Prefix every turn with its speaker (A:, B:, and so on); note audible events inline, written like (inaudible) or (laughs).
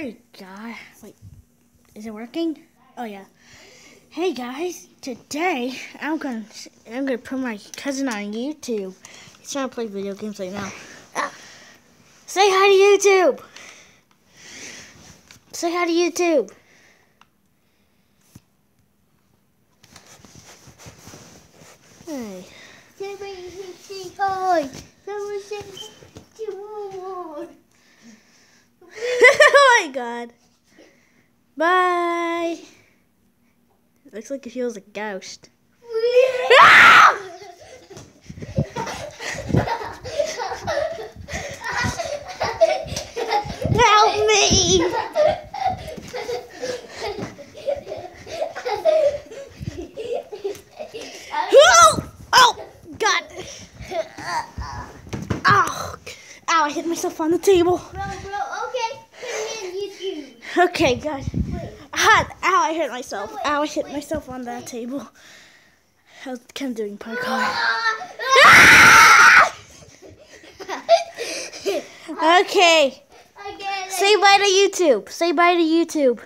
A: Hey guys, wait, is it working? Oh yeah. Hey guys, today I'm gonna I'm gonna put my cousin on YouTube. He's trying to play video games right now. Ah. Say hi to YouTube. Say hi to YouTube. Hey.
B: Hi. Someone say hi.
A: oh my god. Bye. Looks like it feels a ghost. Help me! Oh! Oh! God! Oh! I hit myself on the table.
B: Bro, bro, okay. Put me on YouTube.
A: Okay.
B: Wait.
A: Ah, ow, I hit myself. Ow, I hit myself on that table. I was kind of doing parkour. (laughs) Okay. Say bye to YouTube. Say bye to YouTube. (laughs)